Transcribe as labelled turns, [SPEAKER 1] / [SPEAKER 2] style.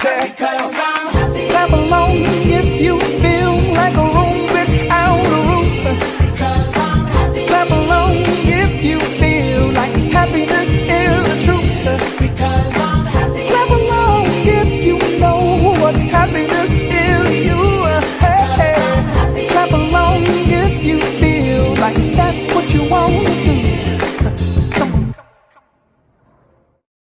[SPEAKER 1] say. Because I'm happy.